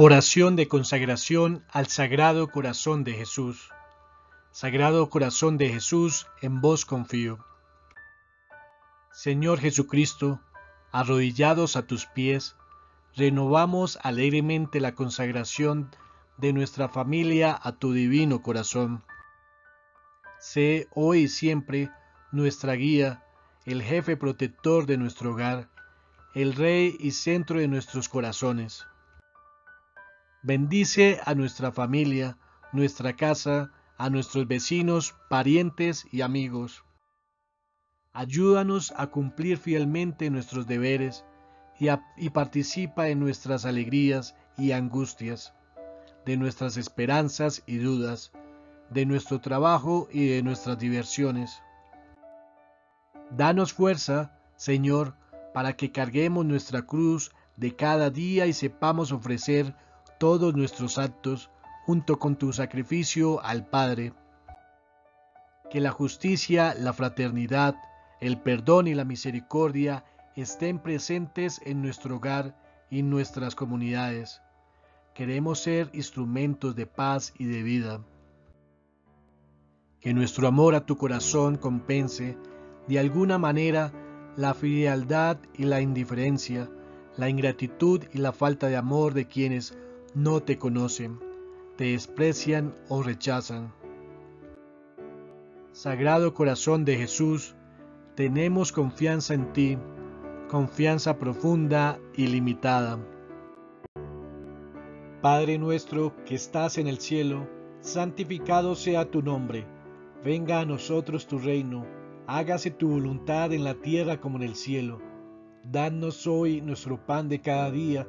Oración de consagración al Sagrado Corazón de Jesús. Sagrado Corazón de Jesús, en vos confío. Señor Jesucristo, arrodillados a tus pies, renovamos alegremente la consagración de nuestra familia a tu divino corazón. Sé hoy y siempre nuestra guía, el jefe protector de nuestro hogar, el rey y centro de nuestros corazones. Bendice a nuestra familia, nuestra casa, a nuestros vecinos, parientes y amigos. Ayúdanos a cumplir fielmente nuestros deberes y, participa en nuestras alegrías y angustias, de nuestras esperanzas y dudas, de nuestro trabajo y de nuestras diversiones. Danos fuerza, Señor, para que carguemos nuestra cruz de cada día y sepamos ofrecer todos nuestros actos junto con tu sacrificio al Padre. Que la justicia, la fraternidad, el perdón y la misericordia estén presentes en nuestro hogar y nuestras comunidades. Queremos ser instrumentos de paz y de vida. Que nuestro amor a tu corazón compense de alguna manera la frialdad y la indiferencia, la ingratitud y la falta de amor de quienes no te conocen, te desprecian o rechazan. Sagrado Corazón de Jesús, tenemos confianza en ti, confianza profunda y limitada. Padre nuestro que estás en el cielo, santificado sea tu nombre, venga a nosotros tu reino, hágase tu voluntad en la tierra como en el cielo. Danos hoy nuestro pan de cada día,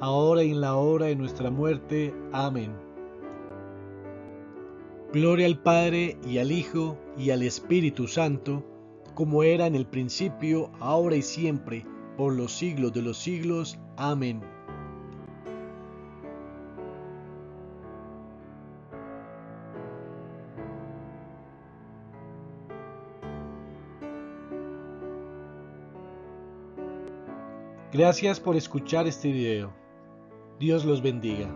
ahora y en la hora de nuestra muerte. Amén. Gloria al Padre y al Hijo y al Espíritu Santo, como era en el principio, ahora y siempre, por los siglos de los siglos. Amén. Gracias por escuchar este video. Dios los bendiga.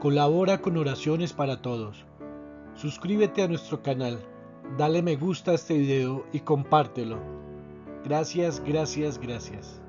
Colabora con oraciones para todos. Suscríbete a nuestro canal, dale me gusta a este video y compártelo. Gracias, gracias, gracias.